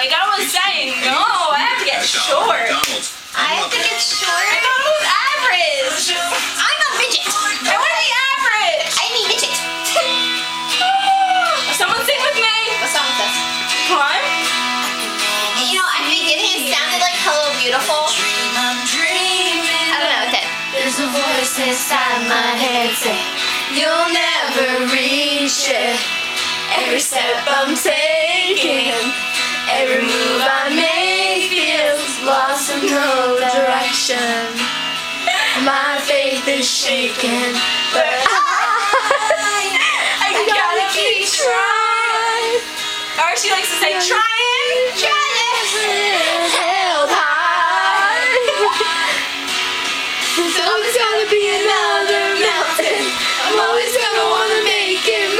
like I was saying, no, I have to get short. McDonald's. I have to get short. I thought it was average. I'm a midget. I want to be average. I'm a midget. Someone sing with me. what song is this? Come on. You know, at the beginning it sounded like Hello Beautiful. I don't know, it. There's a voice inside my head saying You'll never reach it Every step I'm taking Every move I make feels lost in no direction My faith is shaken But I, I gotta keep trying. Or she likes to say trying. trying held high There's always gonna be another mountain. I'm always gonna wanna make it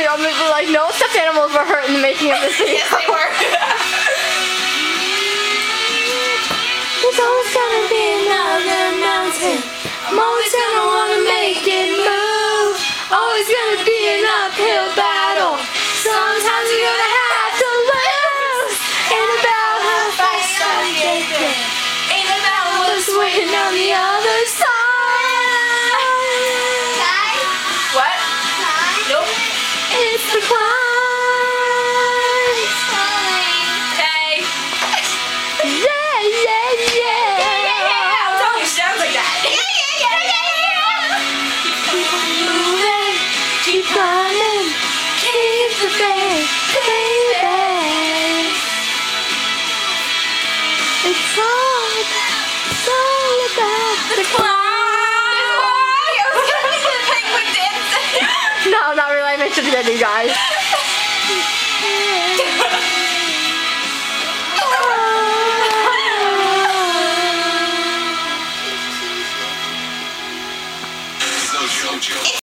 The I'm like, no stuffed animals were hurt in the making of this video. yes, they were. There's always gonna be another mountain. I'm always gonna wanna make it move. Always gonna be an uphill battle. Baby. It's all, it's all about the. No, not really. I mentioned it, you guys.